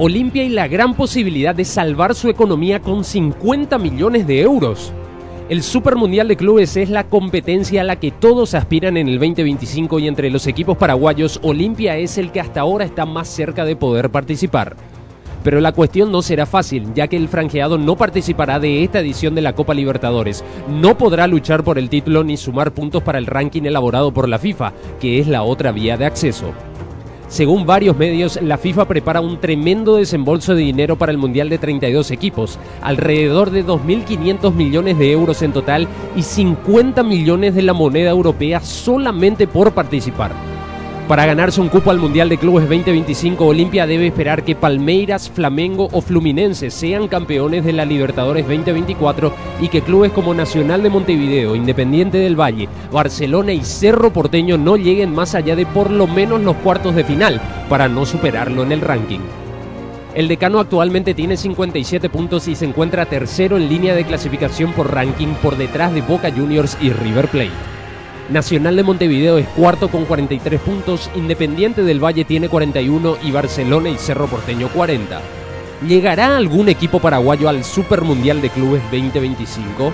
Olimpia y la gran posibilidad de salvar su economía con 50 millones de euros. El Super Mundial de Clubes es la competencia a la que todos aspiran en el 2025 y entre los equipos paraguayos, Olimpia es el que hasta ahora está más cerca de poder participar. Pero la cuestión no será fácil, ya que el franjeado no participará de esta edición de la Copa Libertadores. No podrá luchar por el título ni sumar puntos para el ranking elaborado por la FIFA, que es la otra vía de acceso. Según varios medios, la FIFA prepara un tremendo desembolso de dinero para el Mundial de 32 equipos, alrededor de 2.500 millones de euros en total y 50 millones de la moneda europea solamente por participar. Para ganarse un cupo al Mundial de Clubes 2025, Olimpia debe esperar que Palmeiras, Flamengo o Fluminense sean campeones de la Libertadores 2024 y que clubes como Nacional de Montevideo, Independiente del Valle, Barcelona y Cerro Porteño no lleguen más allá de por lo menos los cuartos de final para no superarlo en el ranking. El decano actualmente tiene 57 puntos y se encuentra tercero en línea de clasificación por ranking por detrás de Boca Juniors y River Plate. Nacional de Montevideo es cuarto con 43 puntos, Independiente del Valle tiene 41 y Barcelona y Cerro Porteño 40. ¿Llegará algún equipo paraguayo al Super Mundial de Clubes 2025?